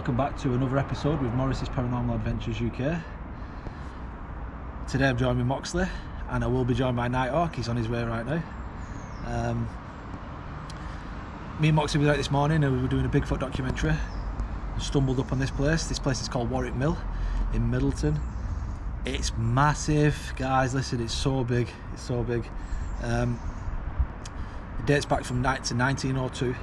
welcome back to another episode with Morris's Paranormal Adventures UK. Today I'm joined with Moxley and I will be joined by Nighthawk, he's on his way right now. Um, me and Moxley were out this morning and we were doing a Bigfoot documentary. Stumbled up on this place. This place is called Warwick Mill in Middleton. It's massive, guys. Listen, it's so big. It's so big. Um, it dates back from to 1902.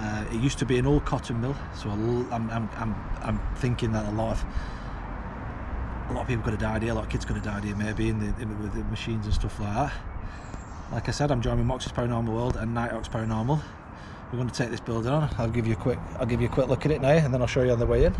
Uh, it used to be an old cotton mill, so I'm, I'm, I'm, I'm thinking that a lot of a lot of people could have died here, a lot of kids could have died here maybe in the, in, with the machines and stuff like that. Like I said, I'm joining Mox's Paranormal World and Nighthawk's Paranormal. We're going to take this building on. I'll give you a quick I'll give you a quick look at it now and then I'll show you on the way in.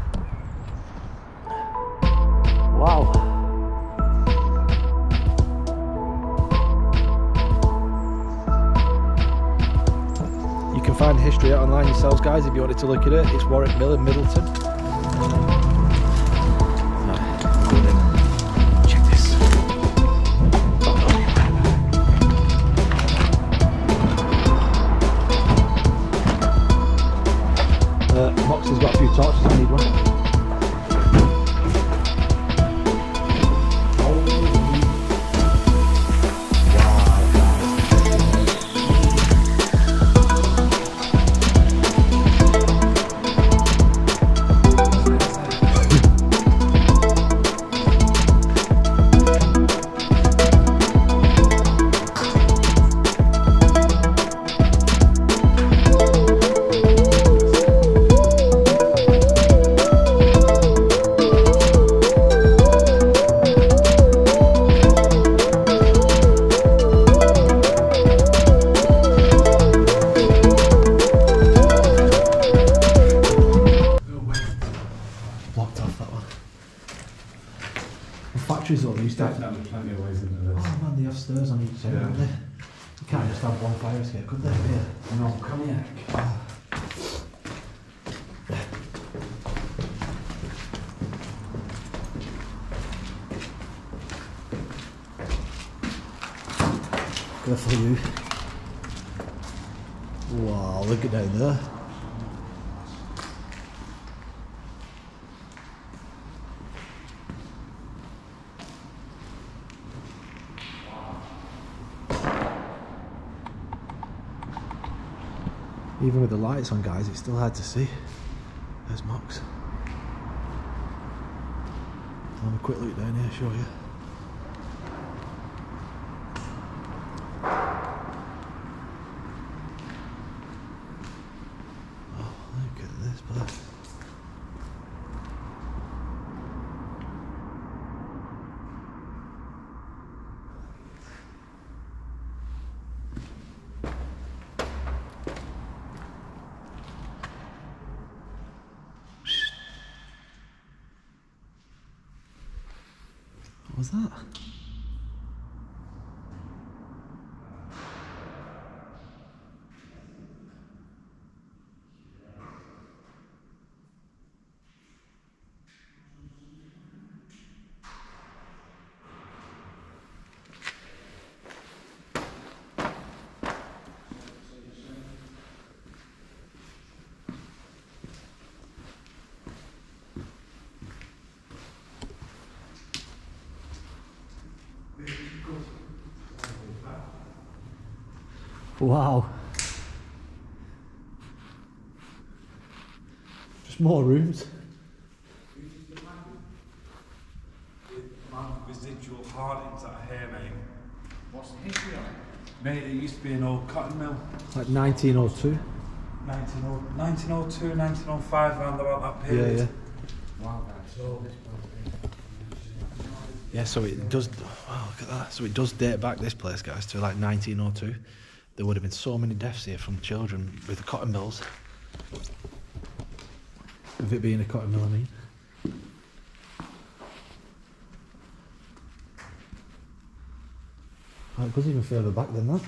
Yourselves, guys, if you wanted to look at it. It's Warwick Mill in Middleton. Fire escape, could they? Yeah. No, cognac. Good for you. Wow, look at down there. Even with the lights on, guys, it's still hard to see. There's Mox. I'll have a quick look down here, show you. Oh, look at this place. What was that? Wow. Just more rooms. Residual hauntings that are here, mate. What's the history of it? Mate, it used to be an old cotton mill. Like 1902. 1902, 1902 1905, around about that Yeah, period. yeah. Wow, guys. So, this place. Yeah, so it does. Wow, look at that. So it does date back this place, guys, to like 1902. There would have been so many deaths here from children with the cotton mills. With it being a cotton mill, I mean. Oh, it goes even further back than that.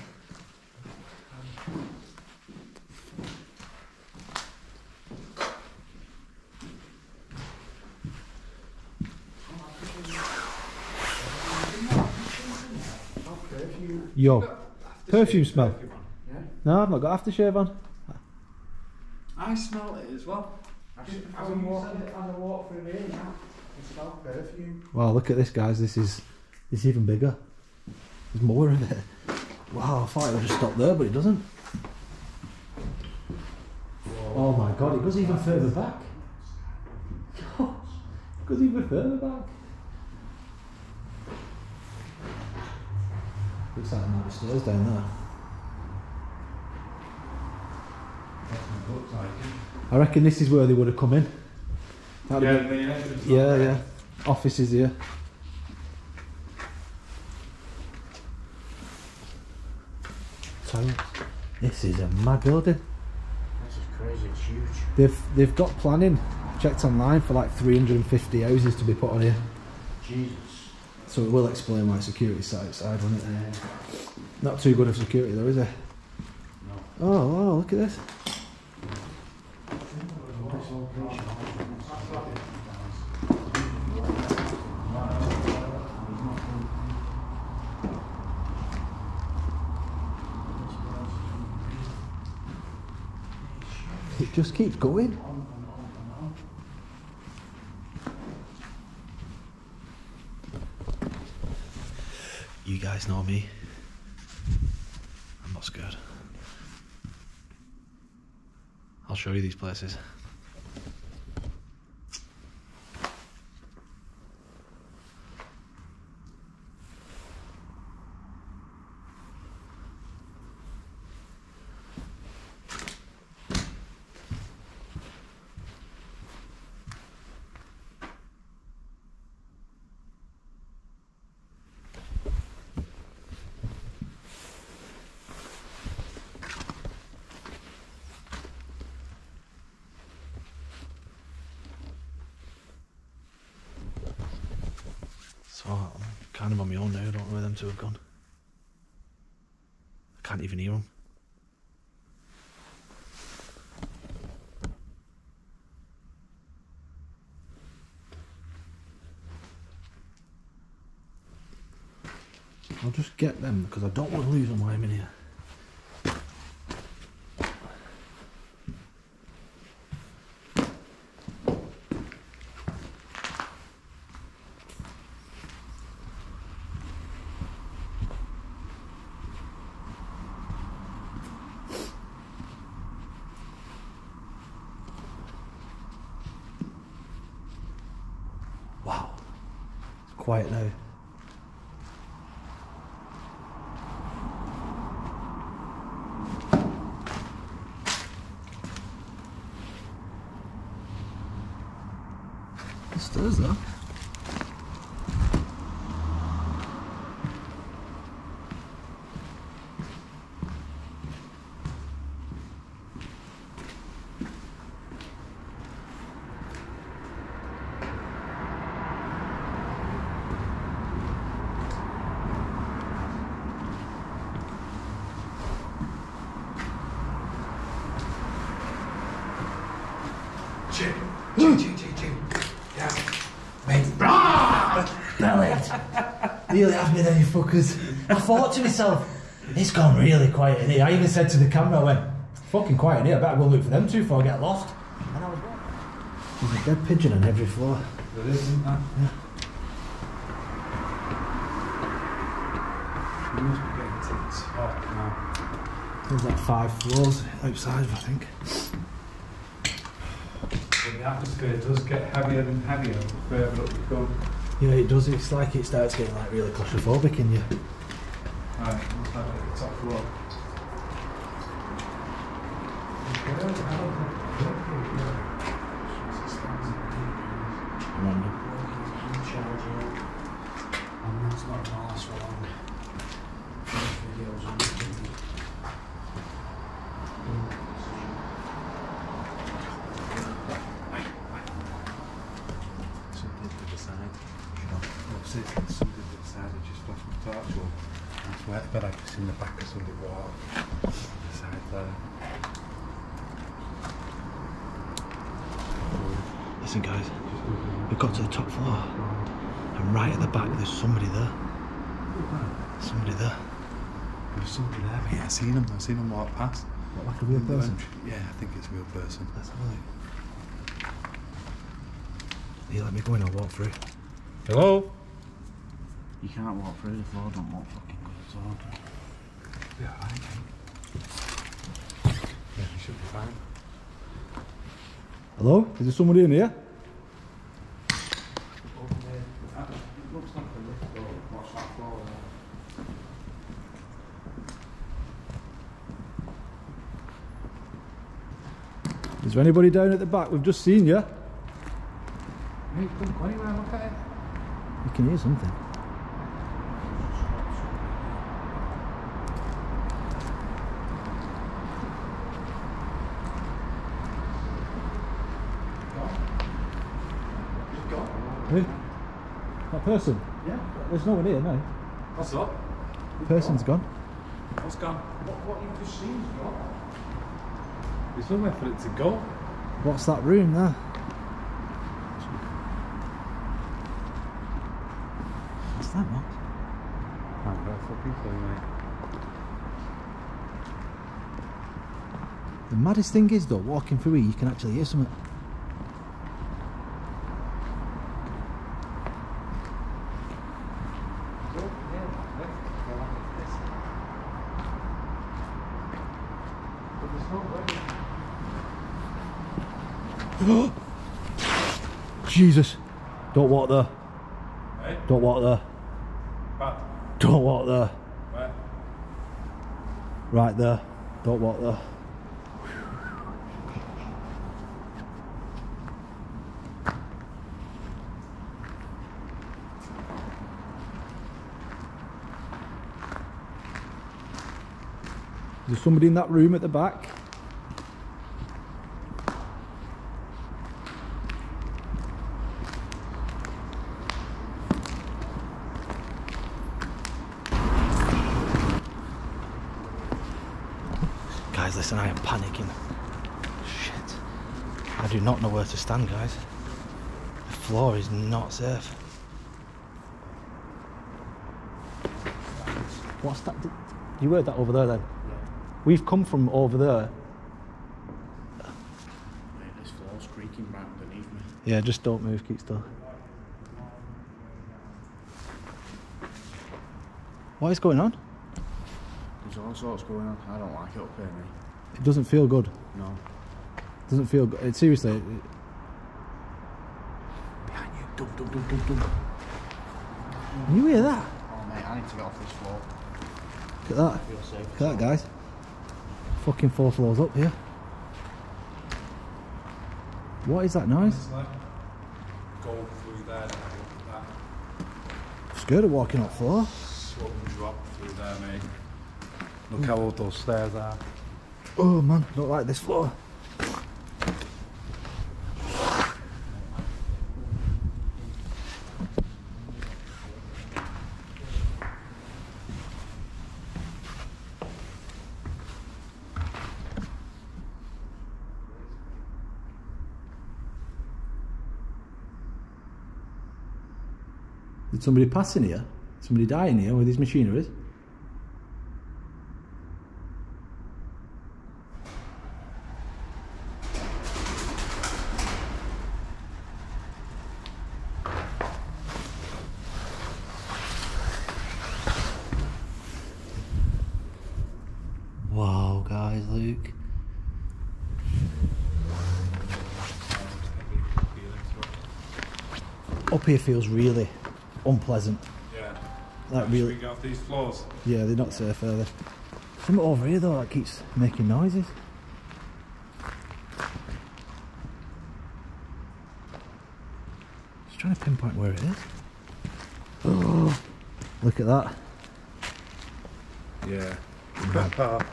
Yo, perfume smell. Yeah? No, I've not got aftershave on. I smell it as well. I I'm walking on the walk through here now. It's perfume. Wow, look at this, guys. This is this even bigger. There's more of it. Wow, I thought it would just stop there, but it doesn't. Oh my god, it goes even further back. it goes even further back. Looks like another stairs down there. Like I reckon this is where they would have come in. That'd Yeah, have been- the entrance. yeah, yeah. Offices here. So, this is a mad building. This is crazy, it's huge. They've they've got planning. Checked online for like 350 houses to be put on here. Jesus. So it will explain why security side outside, won't it? Not too good of security though, is it? No. Oh, wow, look at this. It just keeps going. You guys know me. I'm not scared. I'll show you these places. So I'm kind of on my own now. I don't know where them two have gone. I can't even hear them. I'll just get them because I don't want to lose them while I'm in here. Wow. It's quiet now. The stairs really me then, you fuckers. I thought to myself, it's gone really quiet in here. I even said to the camera, I went, fucking quiet in here. I better go look for them two before I get lost. And I was wrong. There's a dead pigeon on every floor. There isn't that. You must be getting to the spot now. There's like five floors outside, I think. But the atmosphere does get heavier and heavier the further up you go. Yeah, it does. It's like it starts getting like really claustrophobic in you. Top floor. Random. And that's not gonna last for long. Those videos on YouTube. Something to the side. What's it? Something to the side. Just flashed my torch on. That's wet, but I can see in the back of somebody walk. The side there. Listen, guys, we've got to the top floor, and right at the back, there's somebody there. Somebody there. There's somebody there, mate. I've seen him. I've seen him walk past. What, like a real person? Yeah, I think it's a real person. Let's have a let me go in, I'll walk through. Hello? You can't walk through the floor, don't walk fucking gloves on. Yeah, I can. Yeah, you should be fine. Hello? Is there somebody in here? Is there. It looks like a lift door. Watch that floor there. Is there anybody down at the back? We've just seen you. Mate, don't go anywhere, look at it. You can hear something. Who? That person? Yeah. There's no one here, no. What's up? Person's gone. What's gone? What, what you've just seen is gone. There's nowhere for it to go. What's that room there? What's that, Max? Can't go for people, mate. The maddest thing is, though, walking through here, you can actually hear something. Jesus! Don't walk there. Hey? Don't walk there. But, Don't walk there. where? Right there. Don't walk there. There's somebody in that room at the back. Guys, listen, I am panicking. Shit. I do not know where to stand, guys. The floor is not safe. What's that? You heard that over there then? We've come from over there. Mate, this floor's creaking right underneath me. Yeah, just don't move, keep still. What is going on? There's all sorts going on. I don't like it up here, mate. It doesn't feel good. No. It doesn't feel good. It, seriously. It, Dum, dum, dum, dum, dum. can you hear that? Oh, mate, I need to get off this floor. Look at that. Feel safe. Look at that, guys. Fucking four floors up here. What is that noise? Honestly, Go through there and have a look at that. Scared of walking up floor. Slow drop through there, mate. Look how old those stairs are. Oh man, don't like this floor. Somebody pass in here? Somebody in here with these machineries? Wow, guys, look. Up here feels really unpleasant. Yeah. That Should really, off these floors? yeah, they're not safe, are they? Something over here though that keeps making noises. Just trying to pinpoint where it is. Oh, look at that. Yeah.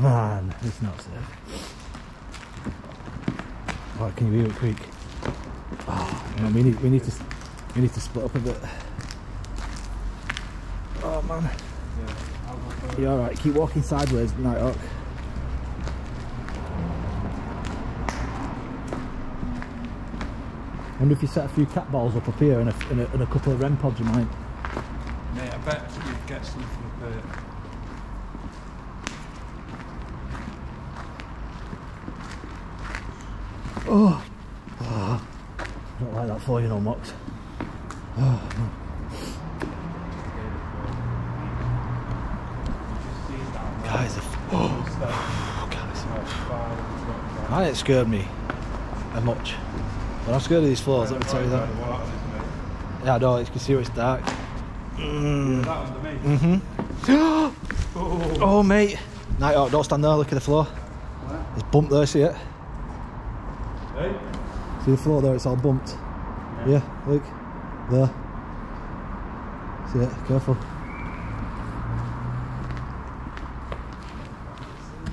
Man, it's not safe. Right, can you hear it creak? Oh, man, we need we need to we need to split up a bit. Oh man. You alright? Keep walking sideways, Nighthawk. I wonder if you set a few cat balls up up here and a, and a, and a couple of REM pods you might. Mate, I bet you'd get something up here. Oh. Ah. I don't like that for, you no, Mox. Guys, the f- oh, guys. I ain't scared me that much. But I'm scared of these floors, let me tell you that. Yeah, I know, you can see where it's dark. Mm. Mm-hmm. oh, mate. Nighthawk, don't stand there, look at the floor. It's bumped there, see it? Hey? See the floor there, it's all bumped. Yeah, look. There. See it? Careful.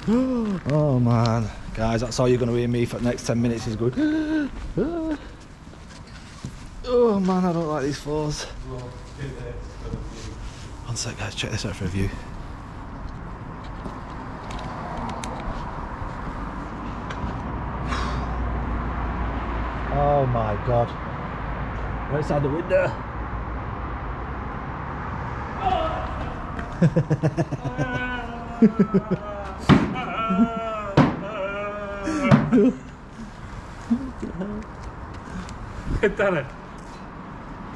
oh man. Guys, that's all you're going to hear me for the next 10 minutes is good. oh man, I don't like these floors. One sec guys, check this out for a view. Oh my god. Right outside the window. Danny.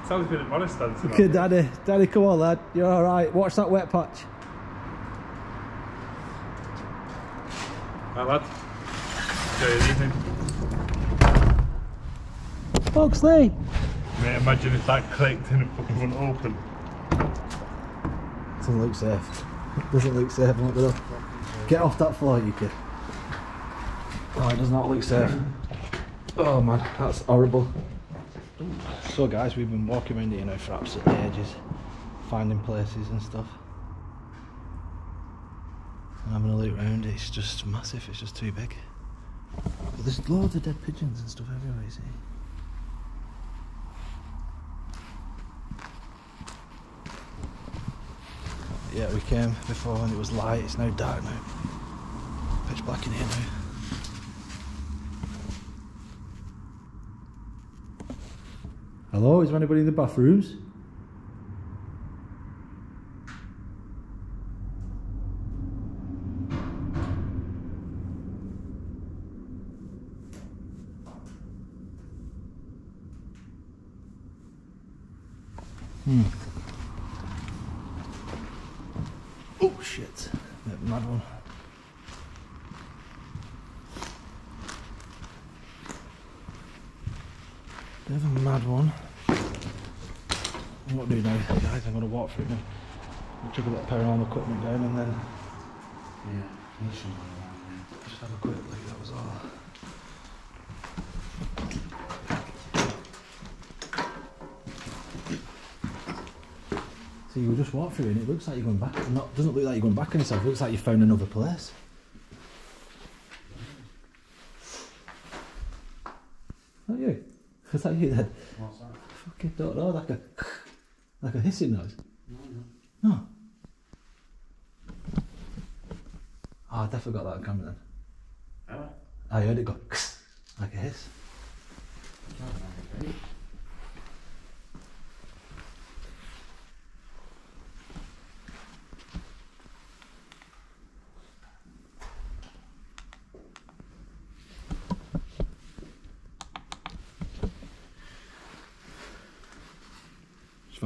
Sally's been at Monistan tonight. Okay, Daddy. Daddy, come on, lad. You're alright. Watch that wet patch. Right, lad. Enjoy your evening. Foxley! Mate, imagine if that clicked and it fucking wouldn't open. Doesn't look safe. Doesn't look safe. Look it up. Get off that floor, you kid. It does not look safe. Oh man, that's horrible. So guys, we've been walking around here now for absolute ages, finding places and stuff. And having a look around, it's just massive, it's just too big. But there's loads of dead pigeons and stuff everywhere, you see. Yeah, we came before and it was light, it's now dark now. Pitch black in here now. Hello, is there anybody in the bathrooms? Hmm. Oh shit, that mad one. Bit of a mad one. What do you now, guys? I'm gonna walk through it now. I'll chuck a bit of paranormal equipment down and then Yeah, he's somewhere around there. just have a quick look. That was all. So you just walk through it and it looks like you're going back. Not doesn't look like you're going back on yourself. It looks like you found another place. Not you? Is that you then? What's that? Fucking don't know. Like a like a hissing noise. No, no. No. Oh, I definitely got that on camera then. Oh, I heard it go like a hiss.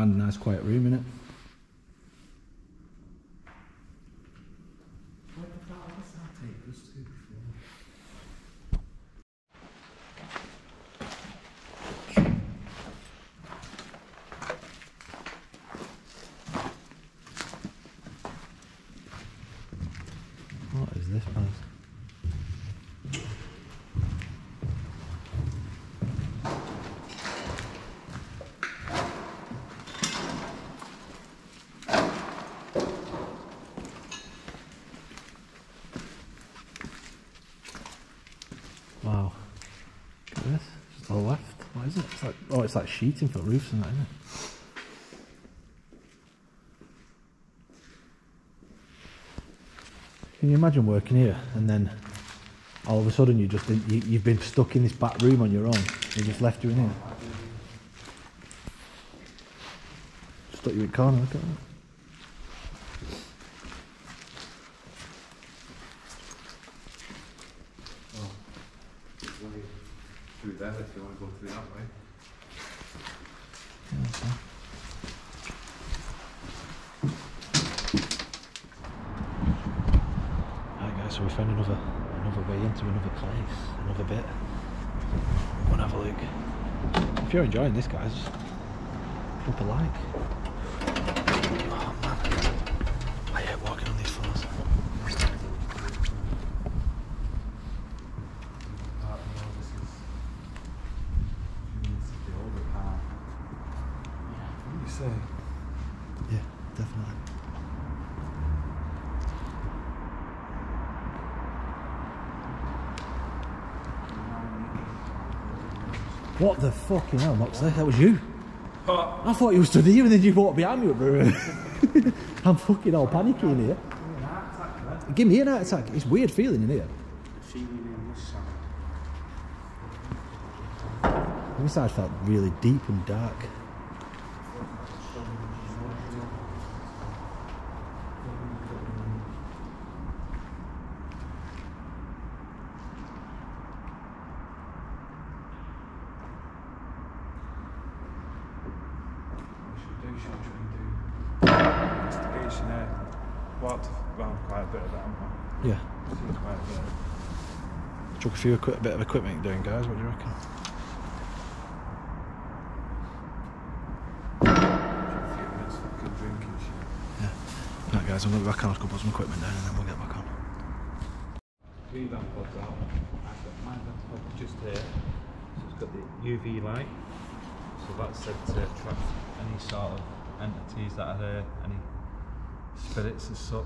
A nice quiet room in it. What is this place? Wow. Look at this. Just to the left. What is it? It's like sheeting for roofs and that, isn't it? Can you imagine working here and then all of a sudden you just you, you've been stuck in this back room on your own. They just left you in here. Stuck you in corner. Look at that. Through there if you want to go through that way. found another another way into another place, another bit. Go and have a look. If you're enjoying this, guys, just drop a like. Oh man, I hate walking on these floors. Part of all this is needs to be older part. What do you say? Yeah, definitely. What the fucking hell, Moxley? That was you. I thought you were stood here and then you walked behind me up the road. I'm fucking all panicking here. Give me an heart attack. It's weird feeling in here. Feeling in this side. This side felt really deep and dark. We should do, should we try and do investigation there? Walked around quite a bit of that, haven't Yeah. we? Seen quite a bit. Chuck a few bit of equipment doing, guys. What do you reckon? Yeah. few. Right, guys, I'm going to back on. I'll go put some equipment down and then we'll get back on. Three lamp pods out. I've got my lamp pod just here. So it's got the UV light. So that's said to attract any sort of entities that are there, any spirits as such.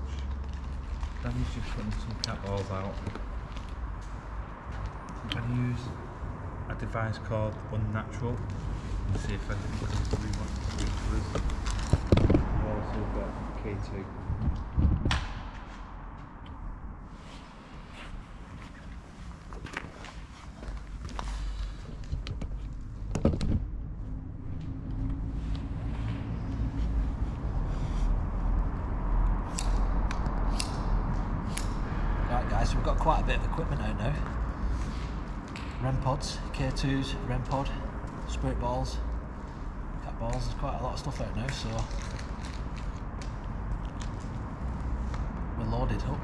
He's just putting some cat balls out. To use a device called Unnatural and see if anything comes through. I've also got K2. Right, guys, so we've got quite a bit of equipment out now. REM K2s, REM pod, spirit balls, cat balls. There's quite a lot of stuff out now, so we're loaded up.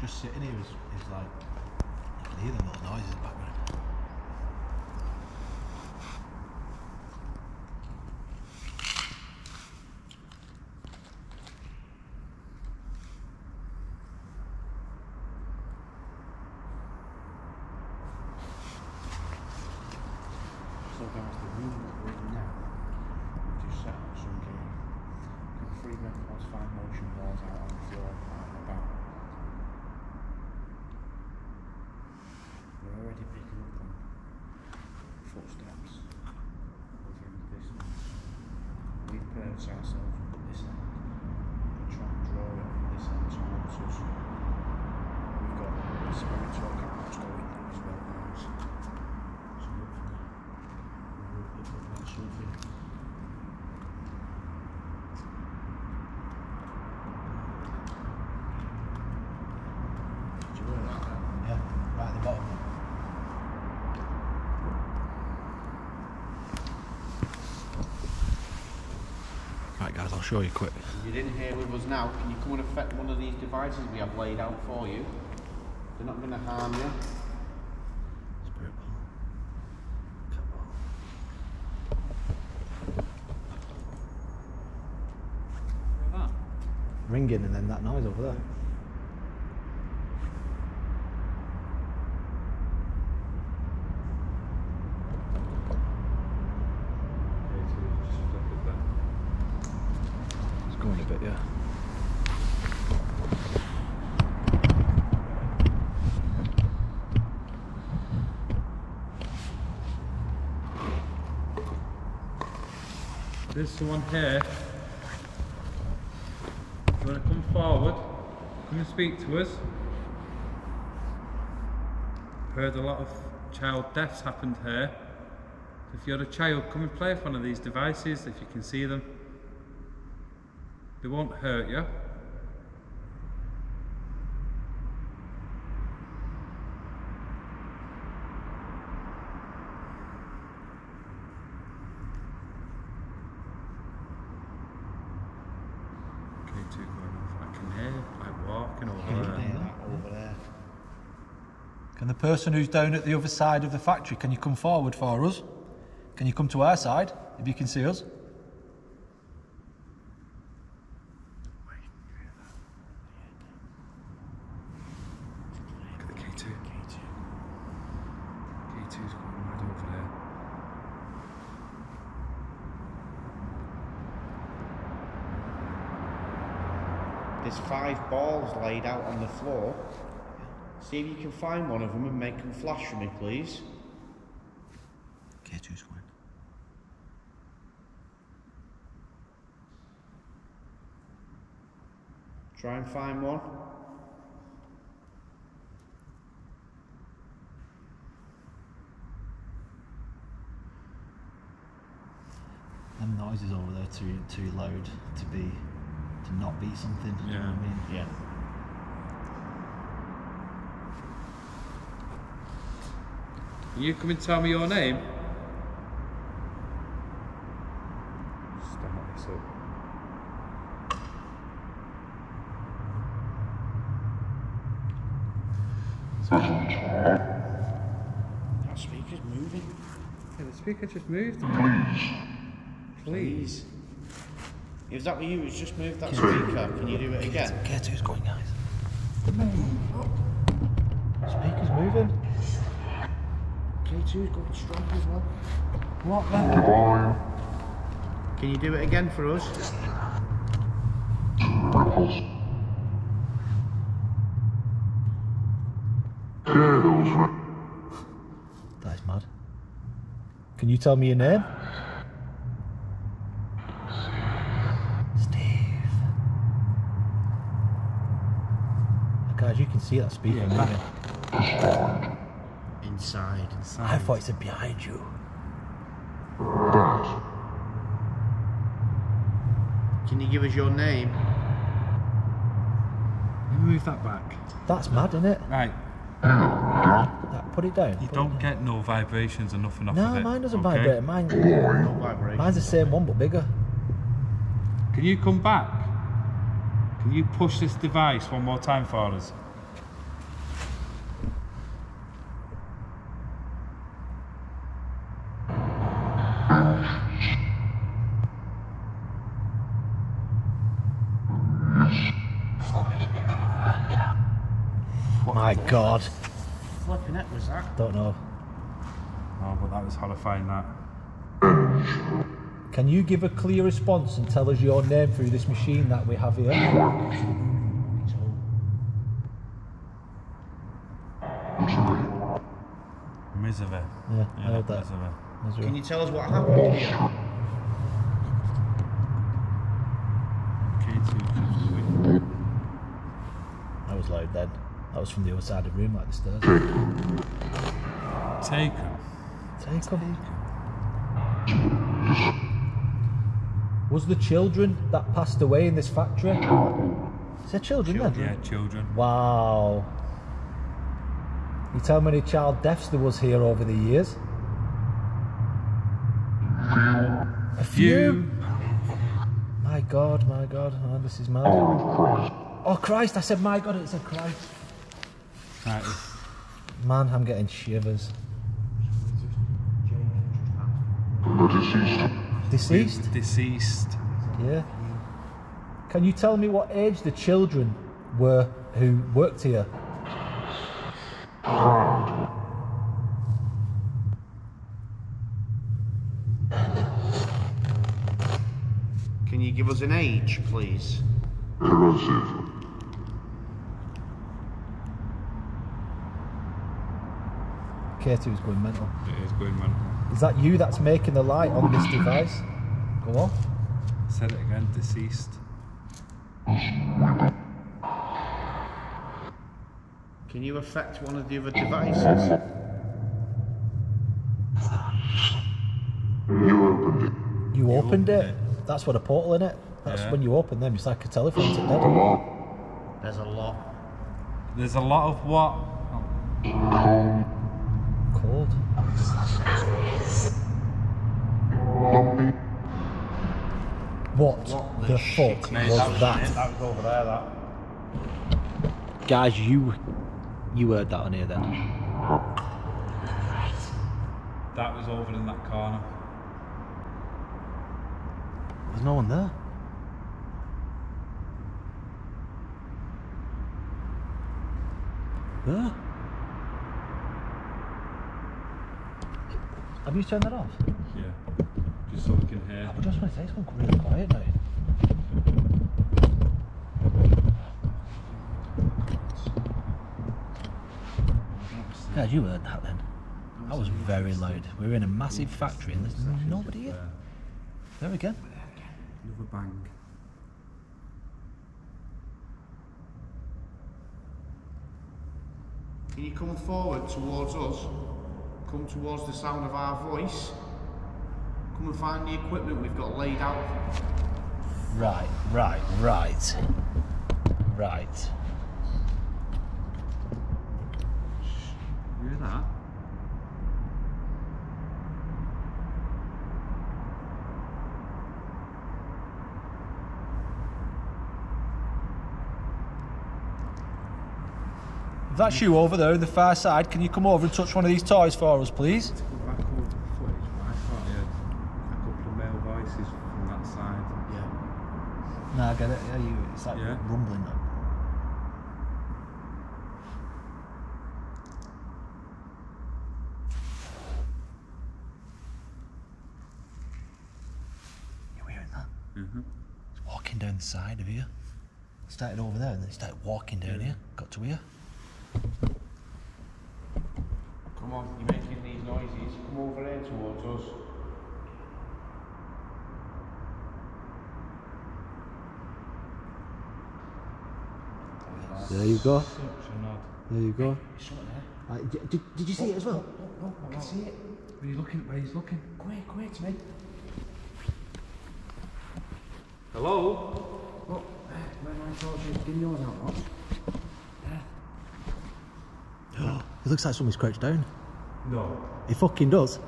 Just sitting here is, is like you can hear them little noises in the background. So the room that we're in now, we just set some game. Got three red five motion balls out on the floor, and about. We're already picking up on footsteps within the distance. We've perched ourselves up at this end and try and draw it from this end towards us. We've got the spiritual cameras going there as well, guys. So hopefully we'll pick up on something. Did you hear that? Yeah, right at the bottom. Right, guys, I'll show you quick. You're in here with us now. Can you come and affect one of these devices we have laid out for you? They're not going to harm you. Spirit ball. Cat ball. Ringing and then that noise over there. K2 just flickered there. It's going a bit, yeah. There's someone here. To come forward? Come and speak to us. Heard a lot of child deaths happened here. If you're a child, come and play with one of these devices if you can see them. They won't hurt you. K2 going off. I can hear like walking over Yeah, there. that over there. Can the person who's down at the other side of the factory, can you come forward for us? Can you come to our side if you can see us? Look at the K2. K2. K2's going right over there. There's five balls laid out on the floor. See if you can find one of them and make them flash for me, please. K2's going. Try and find one. Them noises over there too too loud to be to not be something. You know Yeah. what I mean? Yeah. You come and tell me your name? Start this up. That speaker's moving. Yeah, the speaker just moved. Please. Please. If that were you, it's just moved that speaker. Can you do it again? K2's going, guys. Speaker's moving. K2's going strong as well. What the? Can you do it again for us? That is mad. Can you tell me your name? Steve. Guys, you can see that speaker moving. Inside. I thought it said behind you. Can you give us your name? Let me move that back. That's mad, isn't it? Right, That, put it down. you put don't down. get no vibrations or nothing off No, of it. mine doesn't okay? vibrate. Mine, No vibration. mine's the same one but bigger. Can you come back? Can you push this device one more time for us? My God. Flipping it was that? Don't know. Oh, but that was horrifying. That. Can you give a clear response and tell us your name through this machine that we have here? Misery. Yeah, I heard that. Misery. Misery. Can you tell us what happened here? K2 keeps moving. That was loud then. That was from the other side of the room, like the stairs. Take him. Take 'em. Was the children that passed away in this factory? Is there children then? Yeah, children. Wow. You tell how many child deaths there was here over the years? A few. My God, my God, man, this is mad. Oh Christ! I said my God, it said Christ. Right, Man, I'm getting shivers. Deceased? deceased. Yeah. Can you tell me what age the children were who worked here? Can you give us an age, please? K2's going mental. It is going man. Is that you that's making the light on this device? Go on. Said it again. Deceased. Can you affect one of the other devices? You opened it. You opened, it? That's what a portal in it. That's Yeah. when you open them. It's like a telephone. It's dead. There's a lot. There's a lot of what? Cold. What the fuck Mate, was that was that? it. That was over there. That. Guys, you you heard that on here then? That was over in that corner. There's no one there. There? Have you turned that off? Yeah. Just so we can hear. I just want to say it's gone really quiet now. Guys, you heard that then? That was very loud. We're in a massive factory and there's nobody here. There we go. Another bang. Can you come forward towards us? Come towards the sound of our voice. Come and find the equipment we've got laid out. Right, right, right. Right. Hear that? That's you over there on the far side, can you come over and touch one of these toys for us, please? Go back over the footage, but I thought I heard a couple of male voices from that side. Yeah. No, I get it. Yeah, you, it's like Yeah. rumbling now. You hearing that? Mm-hmm. It's walking down the side of here. Started over there and then started walking down here. Got to here. Come on, you're making these noises. Come over here towards us. There you go. Such an odd. There you go. There's something there. Uh, did, did, did you see it as well? No, no, I can see it. Where you looking? Where he's looking? Come here, come here to me. Hello? Look, there, where my torch is. Give yours out, Ross. There. It looks like somebody's crouched down. No. It fucking does.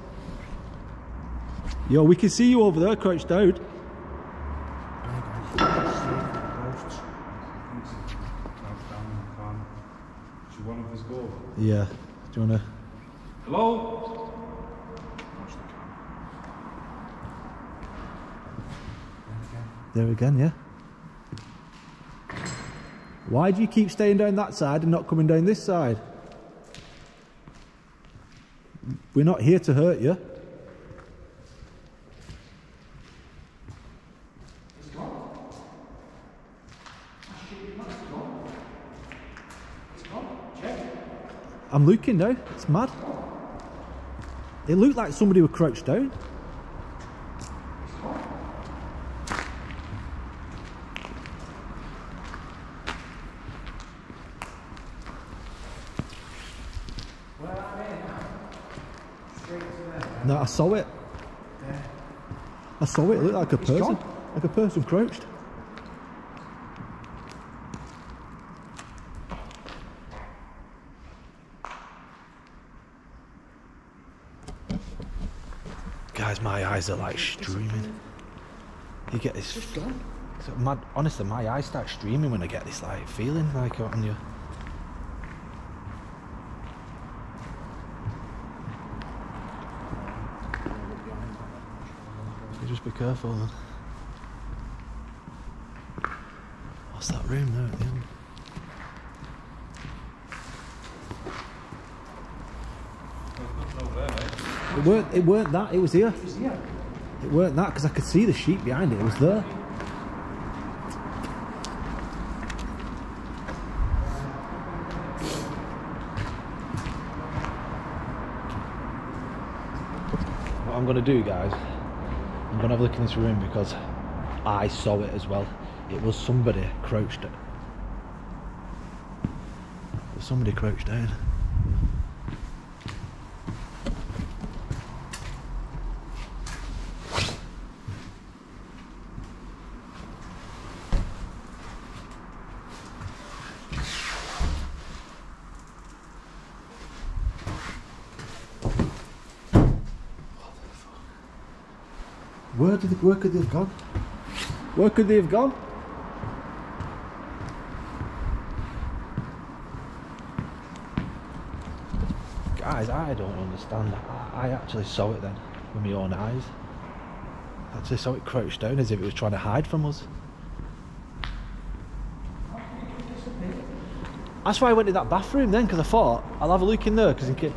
Yo, we can see you over there, crouched down. There, guys. See it, ghosts. That's the corner. Should one of us go? Yeah. Do you wanna? Hello? Watch the camera. There again, yeah. Why do you keep staying down that side and not coming down this side? We're not here to hurt you. I'm looking now. It's mad. It looked like somebody was crouched down. Saw it. I saw it. It looked like a person. Like a person crouched. Guys, my eyes are like streaming. You get this. Just gone. So mad, honestly, my eyes start streaming when I get this like feeling like on you. You just be careful then. What's that room there at the end? It weren't. It weren't that. It was here. It's here. It weren't that because I could see the sheep behind it. It was there. What I'm going to do, guys, To have a look in this room because I saw it as well. It was somebody crouched. It somebody crouched down. Where could they have gone? Where could they have gone? Guys, I don't understand. I, I actually saw it then with my own eyes. I actually saw it crouched down as if it was trying to hide from us. That's why I went to that bathroom then, because I thought I'll have a look in there, because in, ca-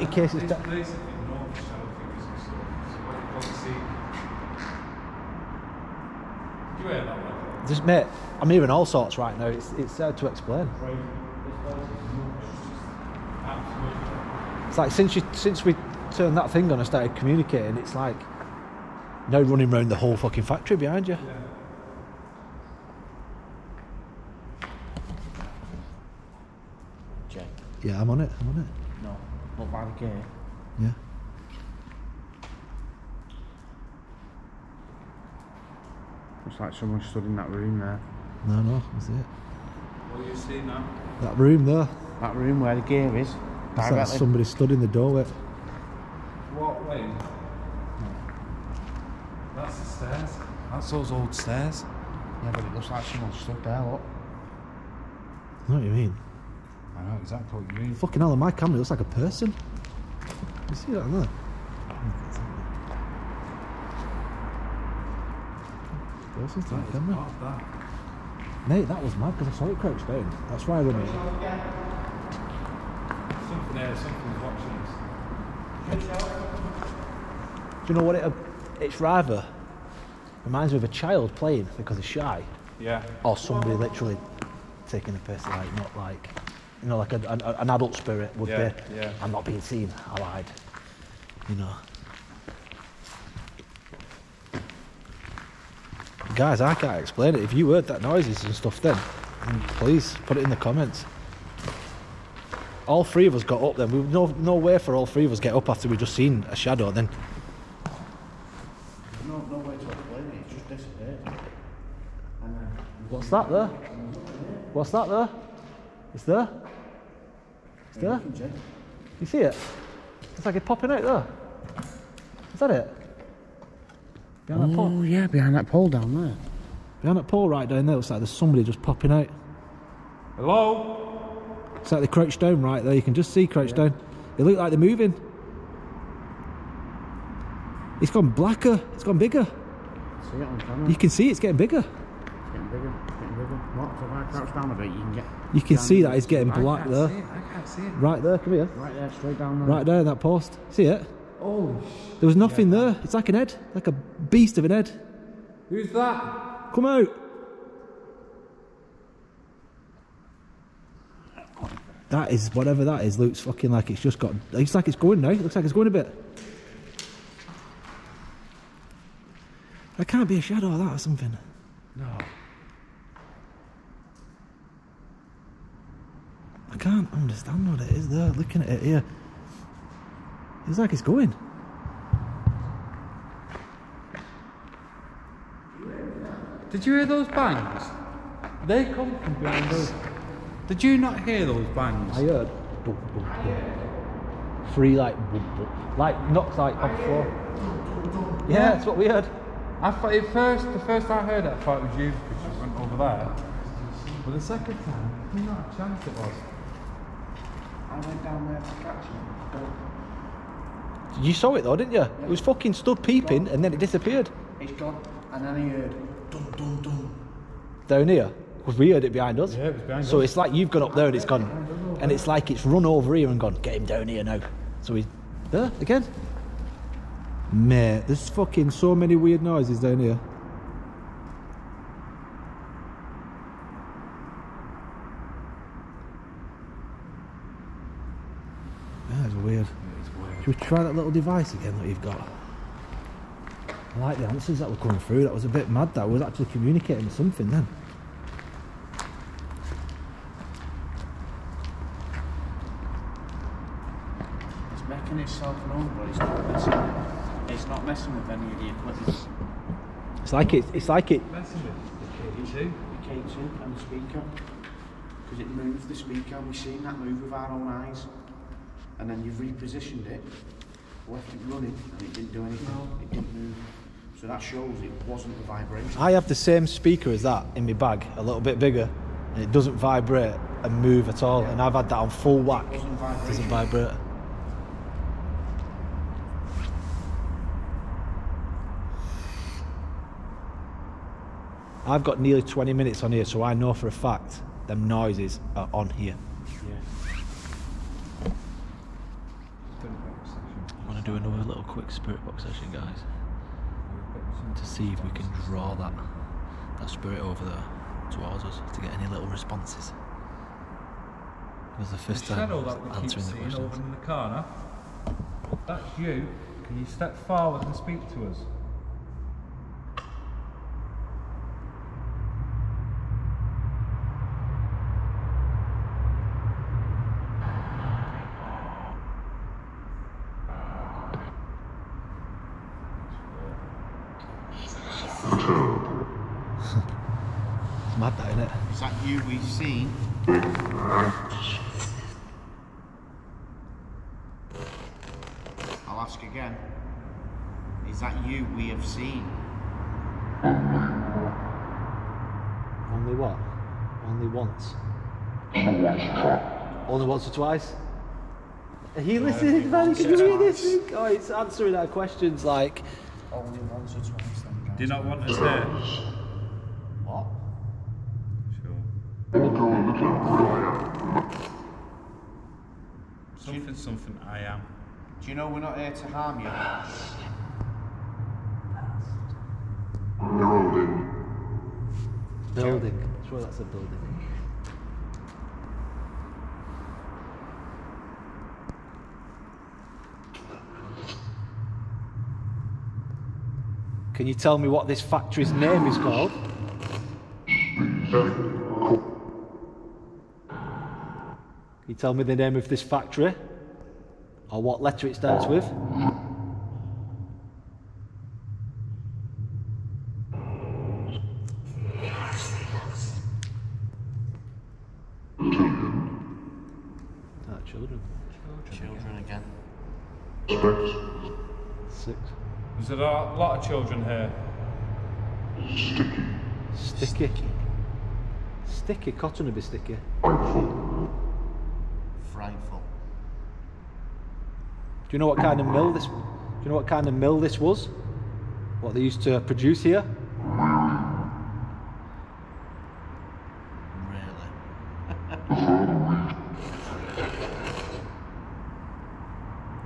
in case it's. Da- basically no shadow figures and stuff. So when you go to see. Do you hear that one? Just mate, I'm hearing all sorts right now. It's it's hard to explain. It's like since you since we turned that thing on and started communicating, it's like now running around the whole fucking factory behind you. Yeah. Yeah, I'm on it. I'm on it. No. not by the gate. Yeah. Looks like someone stood in that room there. No, no, that's it. What are you seeing now? That room there. That room where the gear is. It's like somebody stood in the doorway. What way? That's the stairs. That's those old stairs. Yeah, but it looks like someone stood there. Look. I know what you mean. I know exactly what you mean. Fucking hell, on my camera it looks like a person. You see that on there? Person's on the camera. What's that? Mate, that was mad because I saw it crouched down. That's why I run it. Something there, something's watching us. Do you know what it? Uh, it's rather reminds me of a child playing because they're shy, Yeah. or somebody literally taking a piss, like not like, you know, like a, an, an adult spirit would Yeah, be. yeah. I'm not being seen. I lied. You know. Guys, I can't explain it. If you heard that noises and stuff, then, then please put it in the comments. All three of us got up then. We no no way for all three of us get up after we just seen a shadow. Then No, no way to explain it. It just disappeared. And then. What's that there? What's that there? It's there? It's there? You see it? It's like it's popping out there. Is that it? Behind that pole? Oh yeah, behind that pole down there. Behind that pole right down there, looks like there's somebody just popping out. Hello? It's like they crouched down right there. You can just see crouched down. They look like they're moving. It's gone blacker. It's gone bigger. See it on camera. You can see it's getting bigger. It's getting bigger. Getting bigger. What? So if I crouch down a bit, you can get. You can see that it's getting black there. I can't see it. Right there, come here. Right there, straight down there. Right there that post. See it? Oh, There was nothing there. It's like an head, like a beast of an head. who's that? Come out. That is whatever that is. Looks fucking like it's just got. Looks like it's going now. It looks like it's going a bit. That can't be a shadow of that or something. No. I can't understand what it is there. Looking at it here, it's like it's going. Did you hear those bangs? They come from behind us. Did you not hear those bangs? I heard. Boom, boom, boom. Three like boom, boom. like knocks like off the floor. Yeah, that's what we heard. I thought at first, the first I heard it, I thought it was you because you went over there. But the second time, not a chance it was. I went down there to catch him. You saw it though, didn't you? It was fucking stood peeping and then it disappeared. It's gone. And then he heard. Dum dum dum. Down here. Because we heard it behind us. Yeah, it was behind so us. it's like you've gone up there and it's gone. And it's like it's run over here and gone, get him down here now. So he's there again. Mate, there's fucking so many weird noises down here. That's weird. Should we try that little device again that you've got? I like the answers that were coming through. That was a bit mad. That was actually communicating something then. It's making itself known, but it's not messing. It's not messing with any of the equipment. It's like it. It's like it. Messing with the K2. The K2 and the speaker. Because it moved the speaker, and we've seen that move with our own eyes. And then you've repositioned it, left it running, and it didn't do anything. It didn't move. So that shows it wasn't the vibration. I have the same speaker as that in my bag, a little bit bigger, and it doesn't vibrate and move at all. And I've had that on full whack. It wasn't It doesn't vibrate. I've got nearly 20 minutes on here, so I know for a fact them noises are on here. I want to do another little quick spirit box session, guys, to see if we can draw that that spirit over there towards us to get any little responses. It was the The first time shadow that we keep answering the seeing questions. over in the corner, that's you. Can you step forward and speak to us? It's mad, that, isn't it? Is that you we've seen? I'll ask again. Is that you we have seen? Only what? Only once. Only once or twice? Are you listening, man? Can you hear this? Oh, it's answering our questions like. Only once or twice then. Do you not want us there? What? Sure. Something, something. I am. Do you know we're not here to harm you? Building. Building. Sure, that's a building. Can you tell me what this factory's name is called? Can you tell me the name of this factory? Or what letter it starts with? Ah, children. Children again. Six. There's a lot, lot of children here. Sticky. Sticky. Cotton would be sticky. Frightful. Do you know what kind of mill this? Do you know what kind of mill this was? What they used to produce here? Really?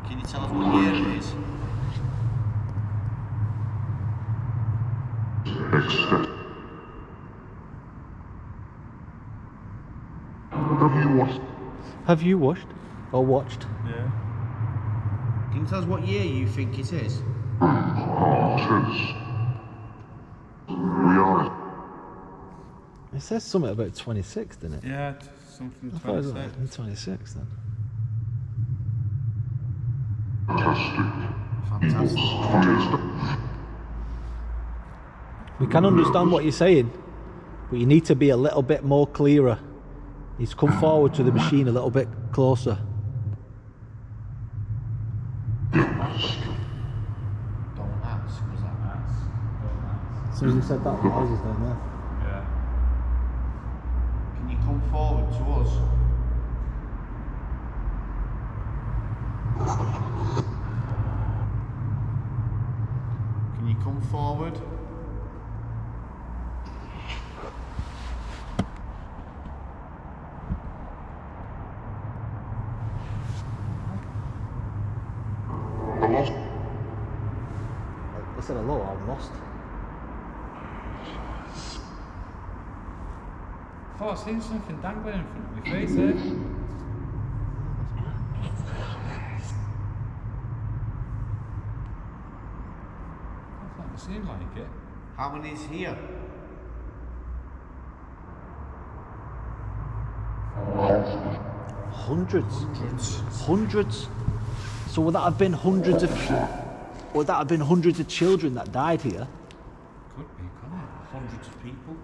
Can you tell us what year it is? Have you watched or watched? Yeah. Can you tell us what year you think it is? It says something about 26, doesn't it? Yeah, something I thought it was 26. like 26 then. Fantastic. We can understand what you're saying, but you need to be a little bit more clearer. You need to come forward to the machine a little bit closer. Don't ask, was that? That's, oh, As soon as you said that, the noise is down there. that's, yeah. Can you come forward to us? Can you come forward? I said hello, I'm lost. I thought I seen something dangling in front of my face here. I thought it seemed like it. How many is here? Hundreds. Hundreds. Hundreds. So would that have been hundreds of would that have been hundreds of children that died here? Could be, couldn't it? Hundreds of people.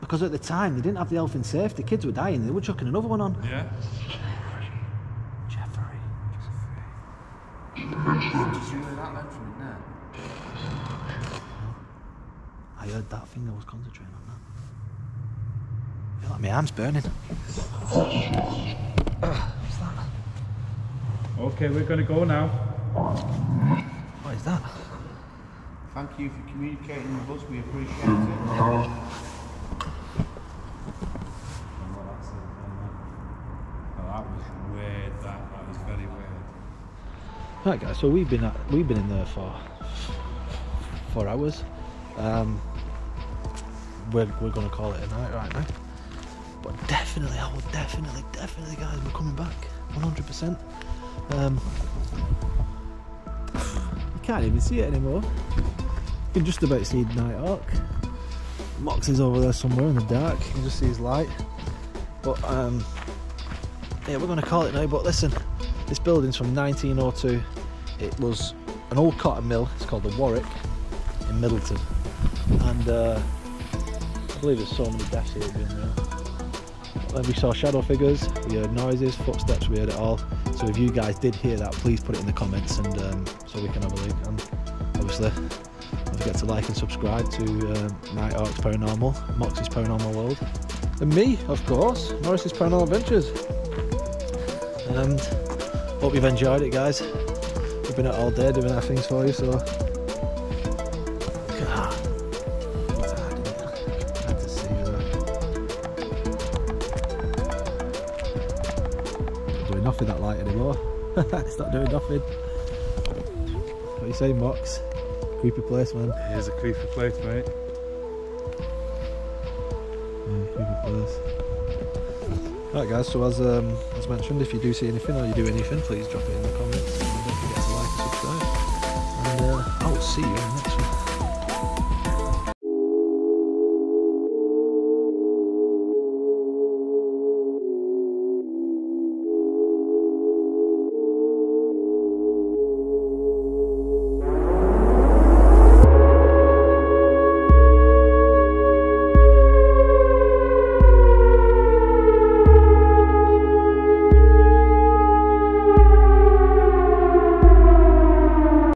Because at the time they didn't have the health and safety, kids were dying, they were chucking another one on. Yeah. Jeffrey. Did you hear that then from in there? heard that thing I was concentrating on that. I feel like my arm's burning. What's that? Okay, we're gonna go now. What is that? Thank you for communicating with us. We appreciate it. that was weird. That that was very weird. Right guys, so we've been at, we've been in there for four hours. Um, we're we're gonna call it a night right now. But definitely, I will definitely, definitely, guys, we're coming back, 100%. Um, you can't even see it anymore. You can just about see Nighthawk. Mox is over there somewhere in the dark. You can just see his light. But um, yeah, we're gonna call it now. But listen, this building's from 1902. It was an old cotton mill. It's called the Warwick in Middleton, and uh, I believe there's so many deaths here we saw shadow figures, we heard noises, footsteps, we heard it all. So if you guys did hear that, please put it in the comments and um, so we can have a look. And obviously, don't forget to like and subscribe to uh, Nighthawks Paranormal, Moxley's Paranormal World, and me, of course, Morris's Paranormal Adventures. And hope you've enjoyed it, guys. We've been out all day doing our things for you, so. Look at that. It's hard, isn't it? Hard to see that. Not doing nothing that light anymore. it's not doing nothing. What are you saying, Mox? Creepy place, man. Here's a creepy place, mate. Yeah, creepy place. Right, guys. So as um, as mentioned, if you do see anything or you do anything, please drop it in the comments. And don't forget to like and subscribe. And uh, I will see you in the next one.